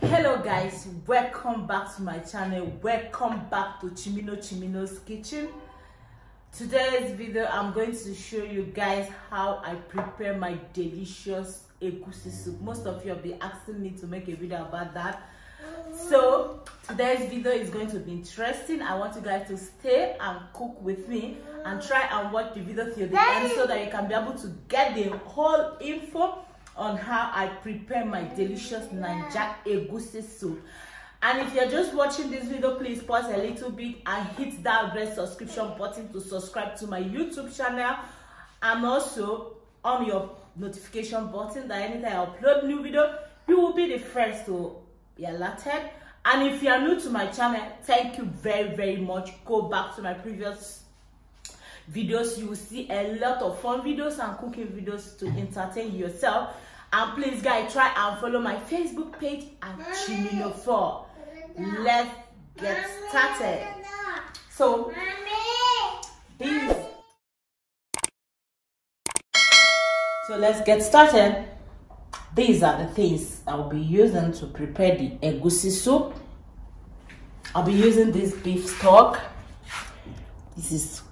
hello guys. Welcome back to my channel. Welcome back to chimino chimino's kitchen. Today's video i'm going to show you guys how i prepare my delicious egusi soup. Most of you have been asking me to make a video about that. So today's video is going to be interesting. I want you guys to stay and cook with me and try and watch the video till the end so that you can be able to get the whole info on how I prepare my delicious Nanja Egusi soup. And if you're just watching this video, please pause a little bit and hit that red subscription button to subscribe to my YouTube channel and also on your notification button that anytime I upload new video, you will be the first to be alerted. And if you are new to my channel, thank you very, very much. Go back to my previous videos. You will see a lot of fun videos and cooking videos to entertain yourself and please guys try and follow my facebook page at chimino4 let's get started. So these so let's get started. These are the things i'll be using to prepare the egusi soup. I'll be using this beef stock. This is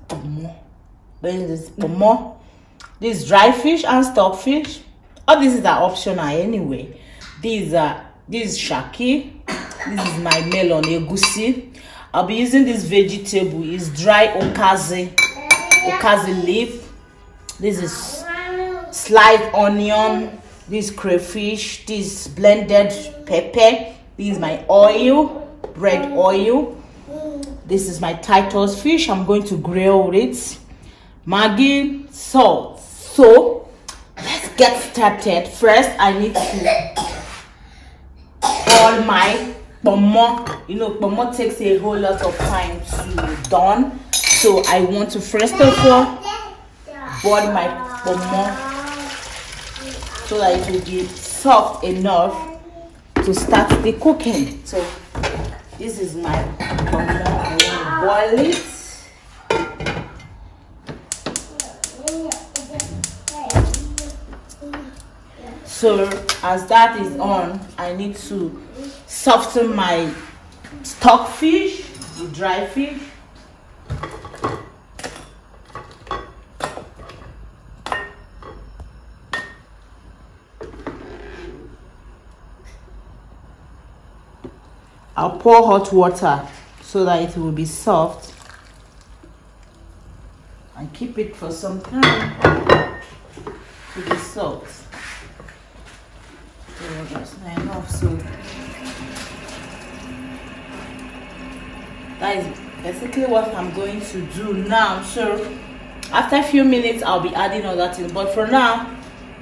this is pomo. This dry fish and stock fish Oh, all these are optional ah, anyway. These are this is shaki. This is my melon egusi. I'll be using this vegetable. Is dry okazi okazi leaf. This is sliced onion. This crayfish. This blended pepper. This is my oil bread oil. This is my titus fish. I'm going to grill it. Maggi salt so get started. First i need to all my pomo. You know pomo takes a whole lot of time to done. So i want to first of all boil my pomo so that it will be soft enough to start the cooking. So this is my pomo. I want to boil it so as that is on i need to soften my stock fish the dry fish. I'll pour hot water so that it will be soft and keep it for some time to be soft not enough so. That is basically what i'm going to do now. So after a few minutes i'll be adding all that in but for now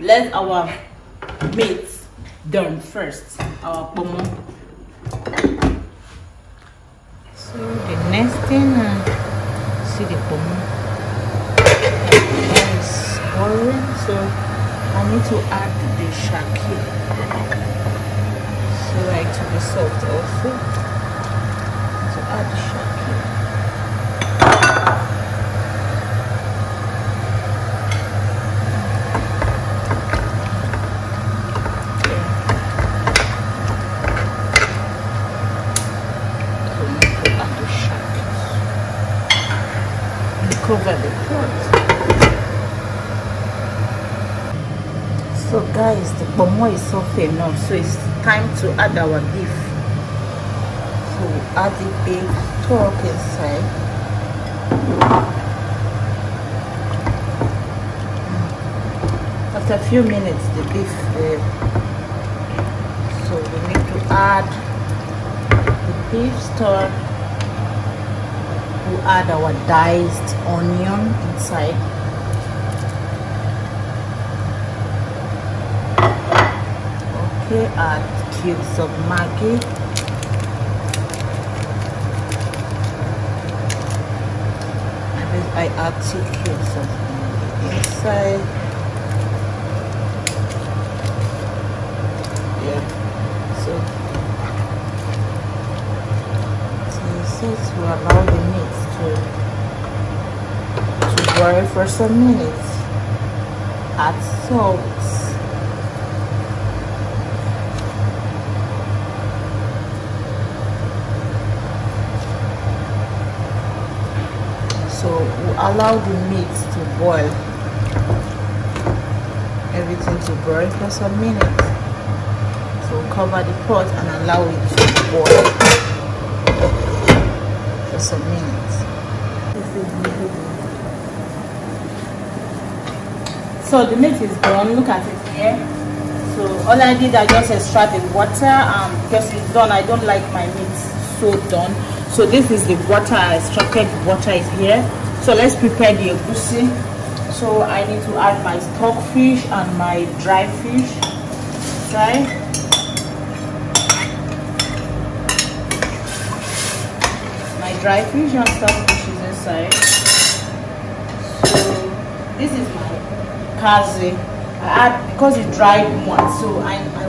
let our meat done first. Our pomo so the next thing uh, see the pomo is boiling so I need to add the shaki so like to be soft also to add the shaki so guys the pomo is soft enough so it's time to add our beef. So we add the beef stock inside. After a few minutes the beef uh, so we need to add the beef stock. We add our diced onion inside. Okay add cubes of maggi. I add two cubes of maggi inside. Yeah so this is to allow the meat to worry for some minutes. Add salt. So allow the meat to boil. Everything to boil for some minutes. So cover the pot and allow it to boil for some minutes. So the meat is done. Look at it here. So all i did i just extract the water um because it's done. I don't like my meat so done. So this is the water. I extracted water is here. So let's prepare the egusi. So i need to add my stock fish and my dry fish. Dry. My dry fish and stock fish is inside. So this is my i add because it dried once so i i,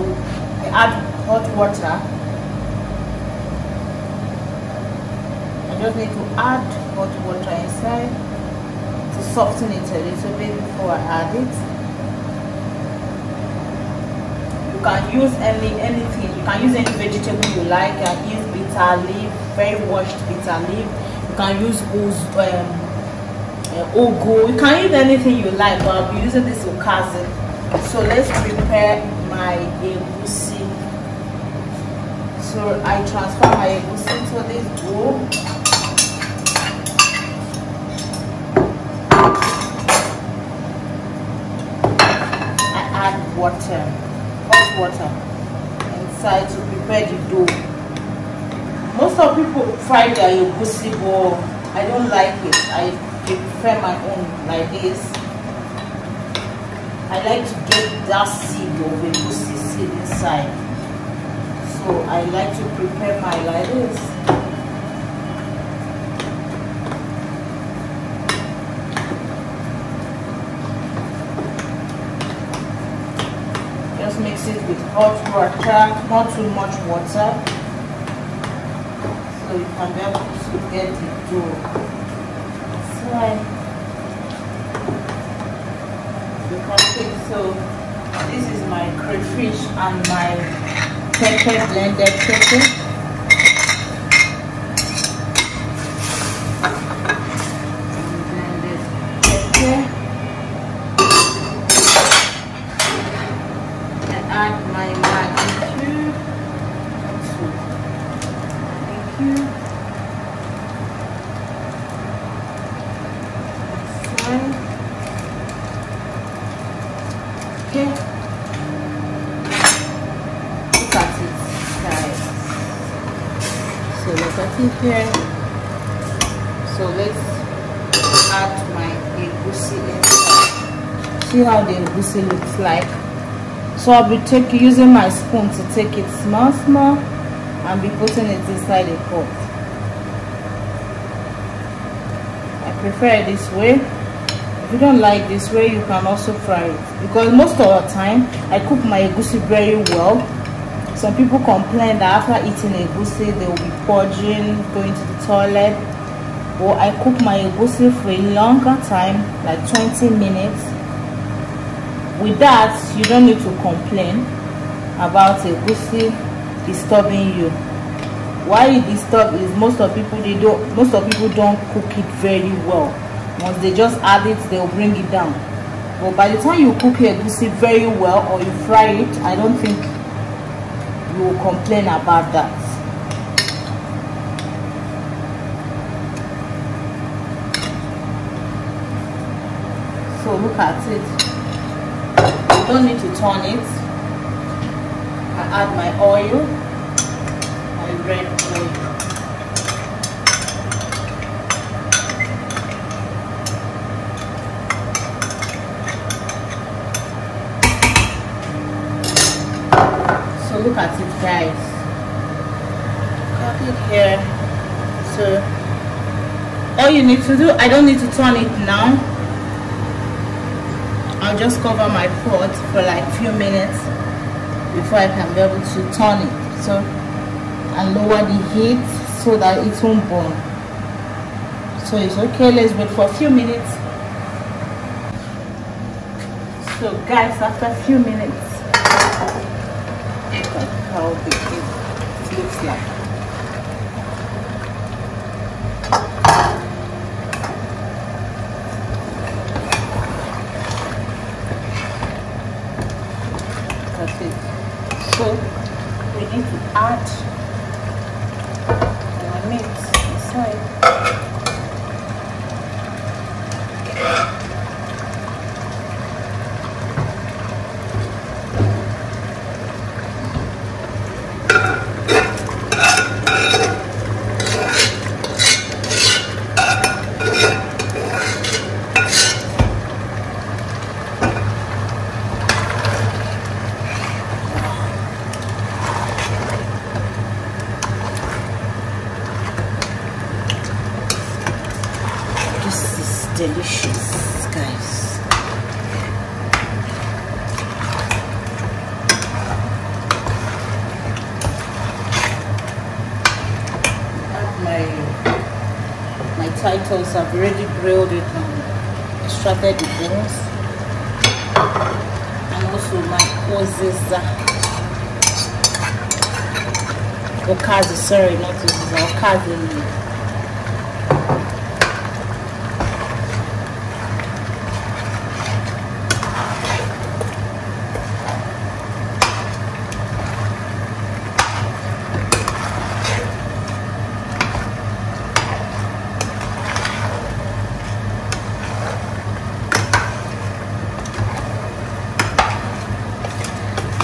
I add hot water I just need to add hot water inside to soften it a little bit before I add it. You can use any anything. You can use any vegetable you like. You can use bitter leaf, very washed bitter leaf. You can use um, ugu. You can use anything you like. But I'll be using this okazi. So let's prepare my egusi. So I transfer my egusi to this bowl. I add water, hot water inside to prepare the dough. Most of people fry their egusi but I don't like it. I prefer my own like this. I like to get that seed of egusi seed inside. So I like to prepare my like this. just mix it with hot water, not too much water. So you can be able to get the dough. You can so this is my crayfish and my pepper blended pepper. okay look at it guys so here. So let's add my egusi see how the egusi looks like. So i'll be taking using my spoon to take it small small and be putting it inside the pot. I prefer it this way. If you don't like this way you can also fry it. Because most of the time i cook my egusi very well some people complain that after eating a egusi they will be purging going to the toilet. But i cook my egusi for a longer time like 20 minutes. With that you don't need to complain about a egusi disturbing you. Why it disturb is most of people they don't most of people don't cook it very well. Once they just add it they'll bring it down. But by the time you cook egusi very well or you fry it i don't think you will complain about that. So look at it. You don't need to turn it. I add my oil my red oil look at it guys. Cut it here. So all you need to do i don't need to turn it now. I'll just cover my pot for like few minutes before i can be able to turn it. So and lower the heat so that it won't burn. So it's okay. Let's wait for a few minutes. So guys after a few minutes how big it looks like. That's it. So we need to add our meat inside. Delicious, guys. My my titus. I've already grilled it and extracted the bones, and also my oziza. Okazi, sorry, not oziza. Okazi.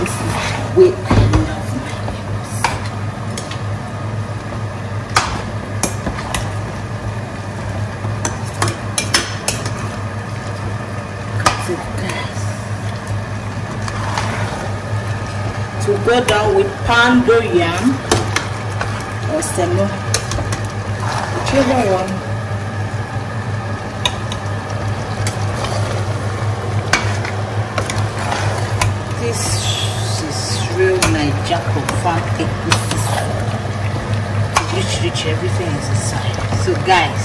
This is way I love my neighbors. Cut guys. To go down with pando yam or semo, whichever one. This is real Naija egusi soup. Rich, rich, everything is inside. So guys,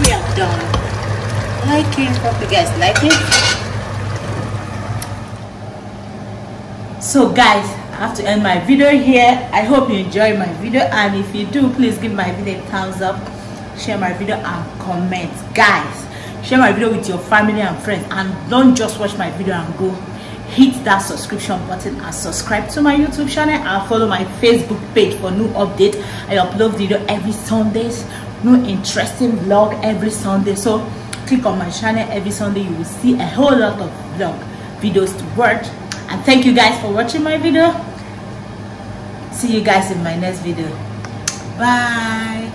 we are done. Like it, hope you guys like it. So guys, I have to end my video here. I hope you enjoy my video and if you do, please give my video a thumbs up, share my video and comment. Guys, share my video with your family and friends and don't just watch my video and go hit that subscription button and subscribe to my youtube channel and follow my facebook page for new update i upload video every sundays new interesting vlog every sunday. So click on my channel every sunday you will see a whole lot of vlog videos to watch. And thank you guys for watching my video. See you guys in my next video. Bye